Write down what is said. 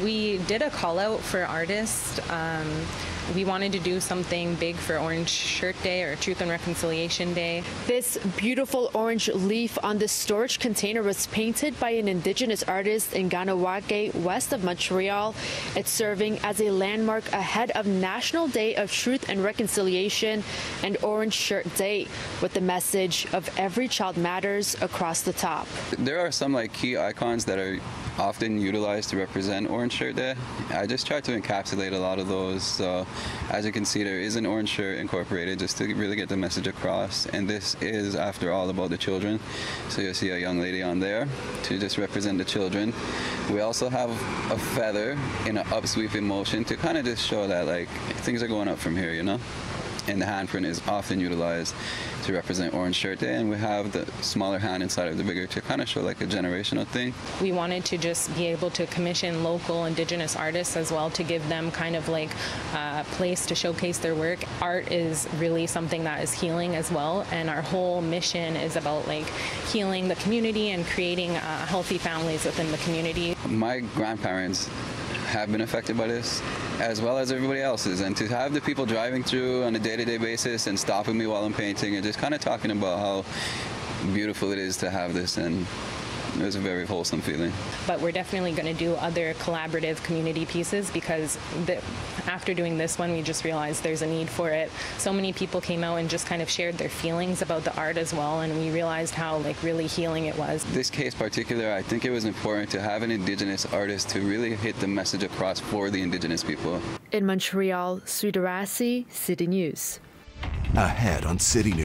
We did a call out for artists. Um, we wanted to do something big for Orange Shirt Day or Truth and Reconciliation Day. This beautiful orange leaf on the storage container was painted by an indigenous artist in Kahnawake, west of Montreal. It's serving as a landmark ahead of National Day of Truth and Reconciliation and Orange Shirt Day with the message of every child matters across the top. There are some like key icons that are often utilized to represent Orange Shirt Day. I just try to encapsulate a lot of those. So as you can see, there is an orange shirt incorporated just to really get the message across. And this is, after all, about the children. So you'll see a young lady on there to just represent the children. We also have a feather in an upsweeping motion to kind of just show that like things are going up from here, you know? And the handprint is often utilized to represent Orange Shirt Day, and we have the smaller hand inside of the bigger to kind of show like a generational thing. We wanted to just be able to commission local indigenous artists as well to give them kind of like a place to showcase their work. Art is really something that is healing as well, and our whole mission is about like healing the community and creating uh, healthy families within the community. My grandparents have been affected by this as well as everybody else's. And to have the people driving through on a day-to-day basis and stopping me while I'm painting and just kind of talking about how beautiful it is to have this and it was a very wholesome feeling. But we're definitely going to do other collaborative community pieces because the, after doing this one, we just realized there's a need for it. So many people came out and just kind of shared their feelings about the art as well, and we realized how like really healing it was. This case particular, I think it was important to have an Indigenous artist to really hit the message across for the Indigenous people. In Montreal, Swidda Rassy, City News. Ahead on City News.